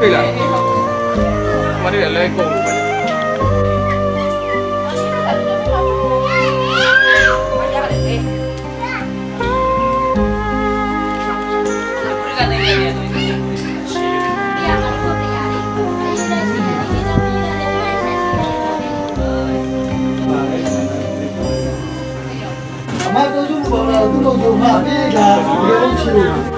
ဟေ့လားမနေ့လဲကုန်လို့ပဲအမတို့ဘာလို့သူတို့ဘာပြေးတာဒီလိုချီလို့